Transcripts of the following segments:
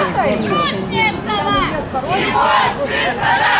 Его снесала! Его снесала!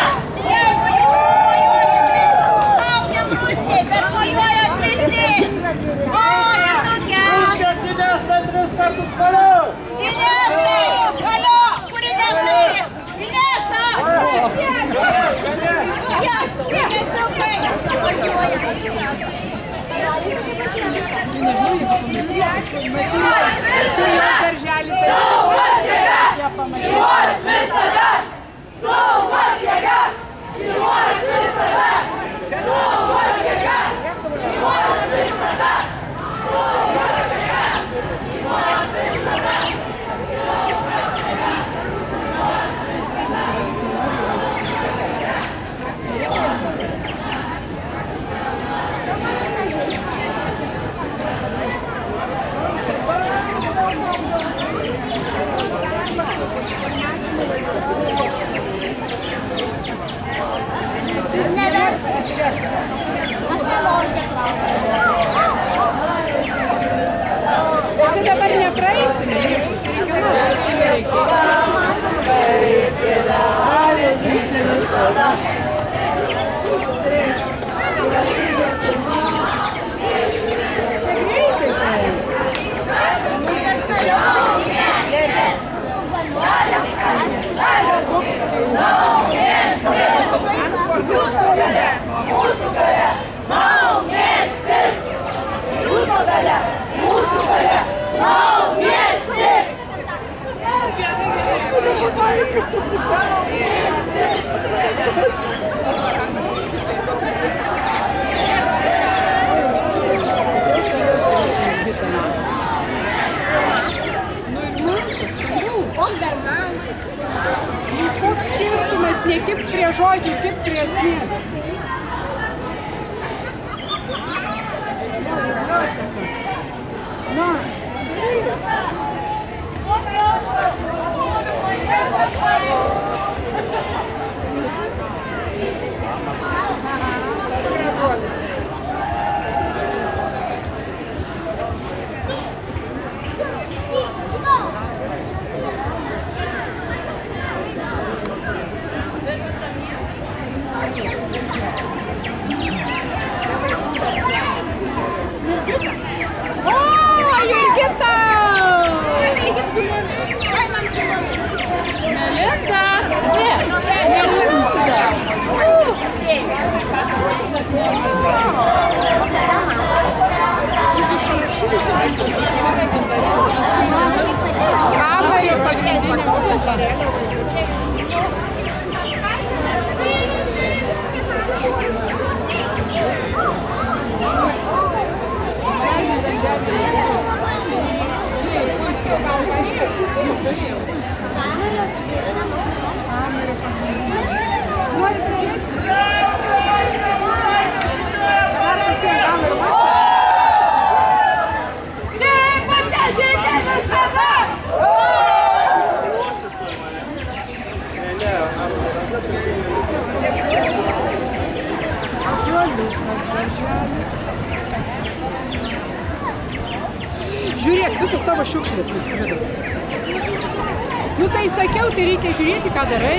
Reikia žiūrėti, ką darai.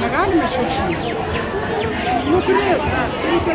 Negalime šiukšlinti. Nukrito, reikia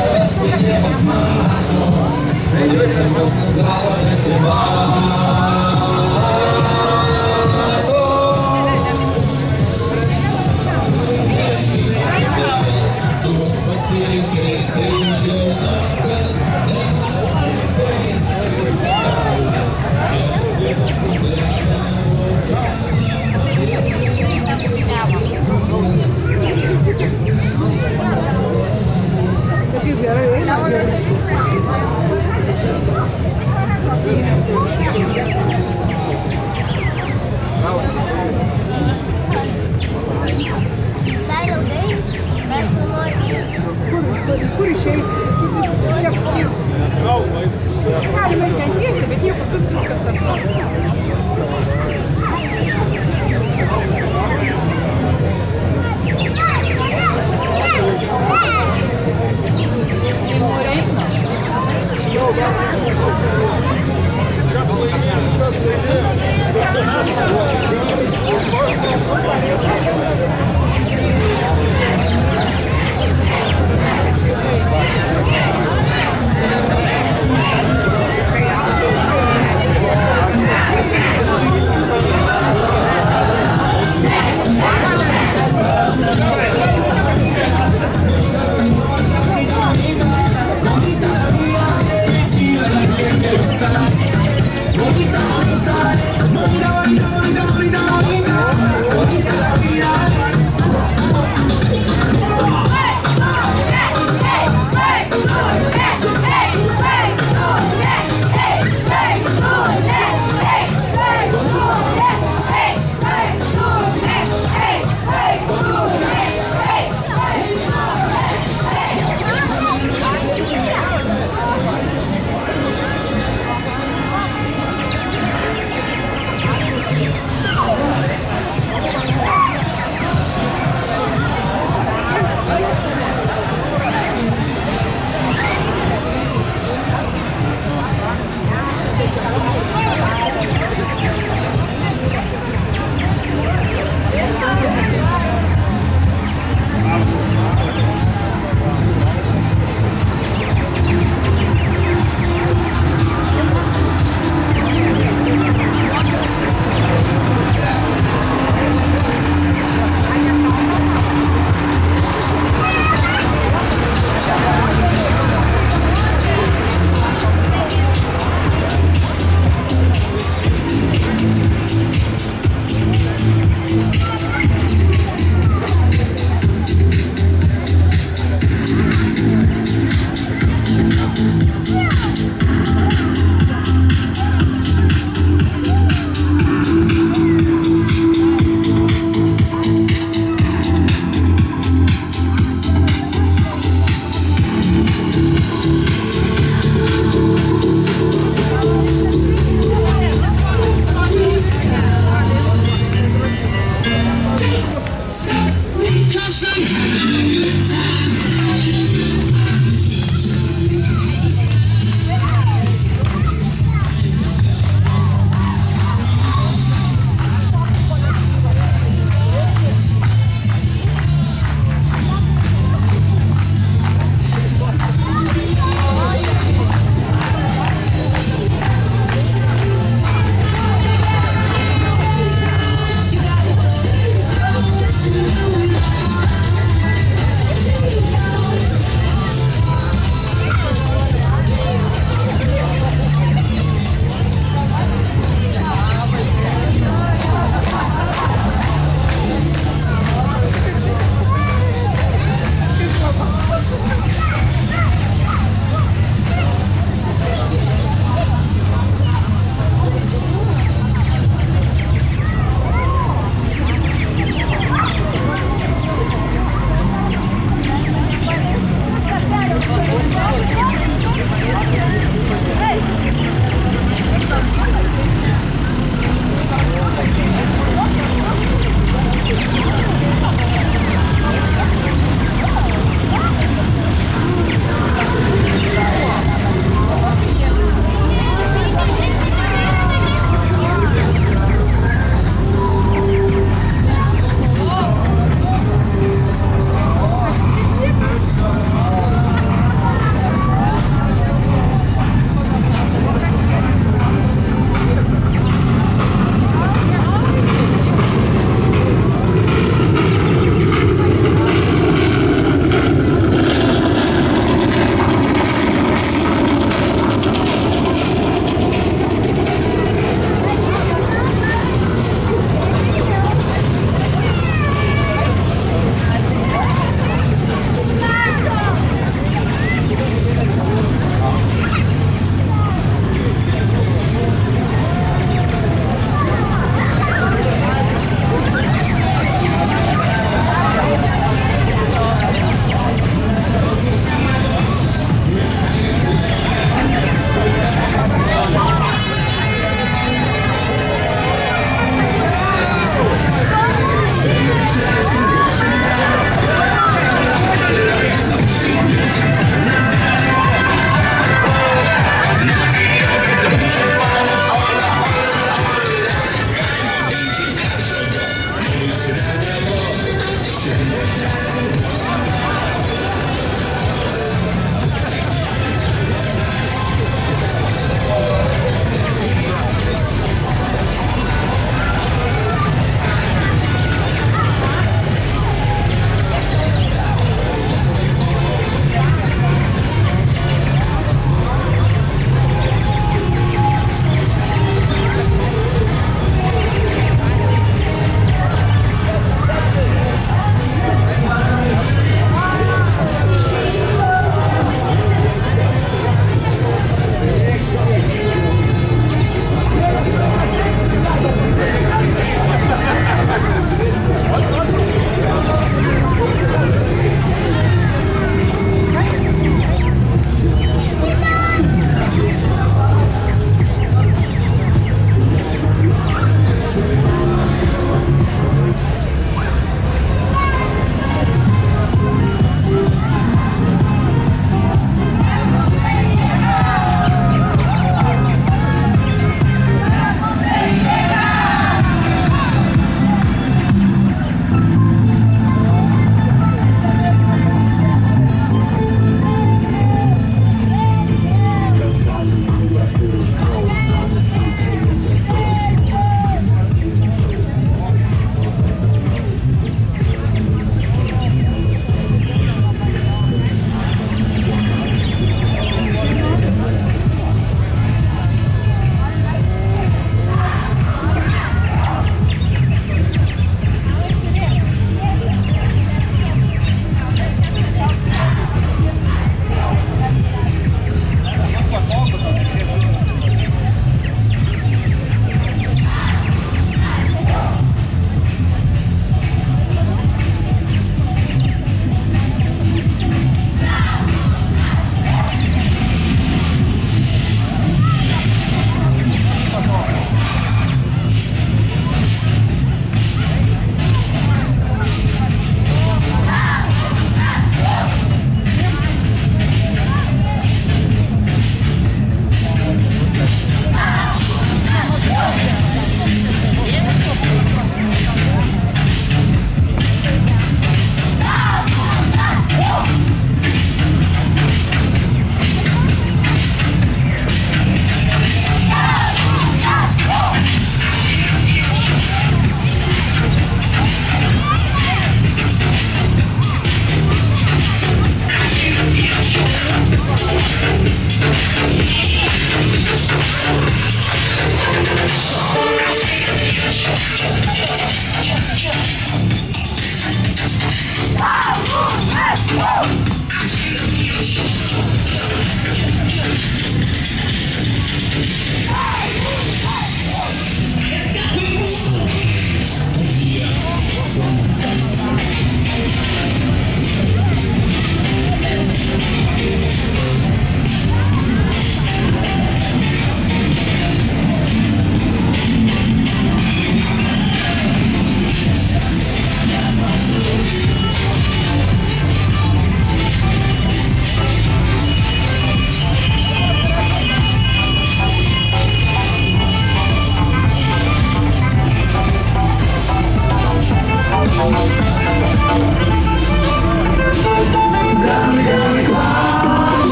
Cause we give a smile